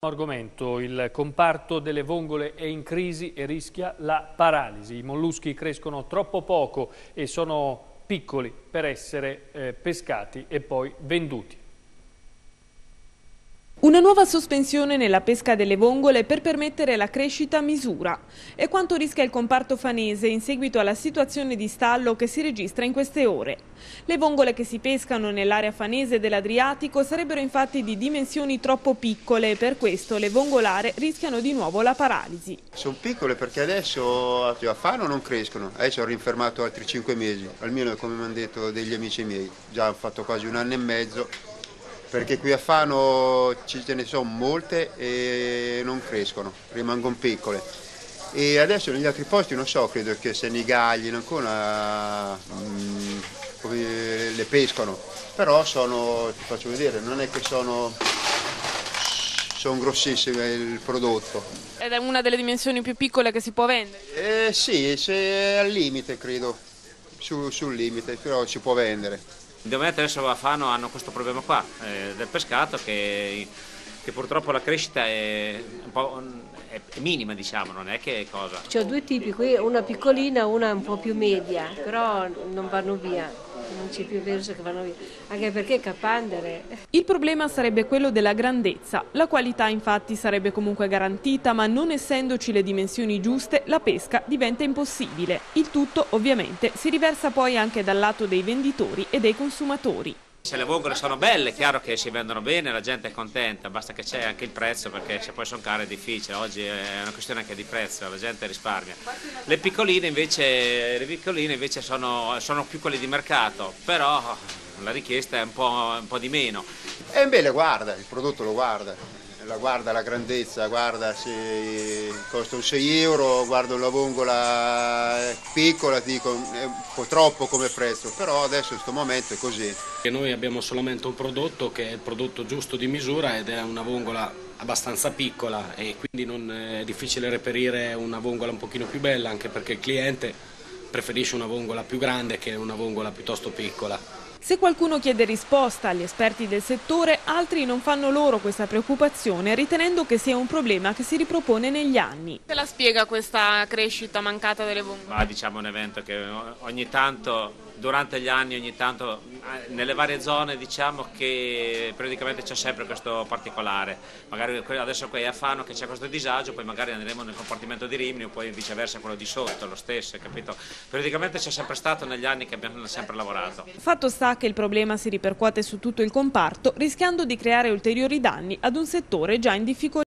Argomento, il comparto delle vongole è in crisi e rischia la paralisi. I molluschi crescono troppo poco e sono piccoli per essere eh, pescati e poi venduti. Una nuova sospensione nella pesca delle vongole per permettere la crescita a misura. È quanto rischia il comparto fanese in seguito alla situazione di stallo che si registra in queste ore. Le vongole che si pescano nell'area fanese dell'Adriatico sarebbero infatti di dimensioni troppo piccole e per questo le vongolare rischiano di nuovo la paralisi. Sono piccole perché adesso a Fano non crescono, adesso ho rinfermato altri 5 mesi, almeno come mi hanno detto degli amici miei, già hanno fatto quasi un anno e mezzo perché qui a Fano ce ne sono molte e non crescono, rimangono piccole. E adesso negli altri posti non so, credo che se nei Gagli ancora mh, mm, le pescano, però sono, ti faccio vedere, non è che sono, sono grossissime il prodotto. Ed è una delle dimensioni più piccole che si può vendere? Eh, sì, se al limite credo, Su, sul limite, però si può vendere. Indubbiamente adesso a Fano hanno questo problema qua eh, del pescato che, che, purtroppo la crescita è, è, è minima diciamo, non è che cosa. C'ho due tipi una piccolina e una un po' più media, però non vanno via non c'è più verso che vanno via, anche perché capandere. Il problema sarebbe quello della grandezza. La qualità infatti sarebbe comunque garantita, ma non essendoci le dimensioni giuste, la pesca diventa impossibile. Il tutto ovviamente si riversa poi anche dal lato dei venditori e dei consumatori. Se le vongole sono belle, è chiaro che si vendono bene, la gente è contenta, basta che c'è anche il prezzo perché se poi sono care è difficile, oggi è una questione anche di prezzo, la gente risparmia. Le piccoline invece, le piccoline invece sono, sono, più quelle di mercato, però la richiesta è un po', un po di meno. E beh, le guarda, il prodotto lo guarda, la guarda la grandezza, guarda se costa un 6 euro, guardo la vongola piccola, ti dico è un po' troppo come prezzo, però adesso in questo momento è così. E noi abbiamo solamente un prodotto che è il prodotto giusto di misura ed è una vongola abbastanza piccola e quindi non è difficile reperire una vongola un pochino più bella anche perché il cliente preferisce una vongola più grande che una vongola piuttosto piccola. Se qualcuno chiede risposta agli esperti del settore, altri non fanno loro questa preoccupazione, ritenendo che sia un problema che si ripropone negli anni. Se la spiega questa crescita mancata delle vongole? Ah, diciamo un evento che ogni tanto durante gli anni ogni tanto nelle varie zone diciamo che periodicamente c'è sempre questo particolare. Magari adesso qui a Fano che c'è questo disagio poi magari andremo nel compartimento di Rimini o poi viceversa quello di sotto lo stesso capito? Periodicamente c'è sempre stato negli anni che abbiamo sempre lavorato. Fatto sta che il problema si ripercuote su tutto il comparto rischiando di creare ulteriori danni ad un settore già in difficoltà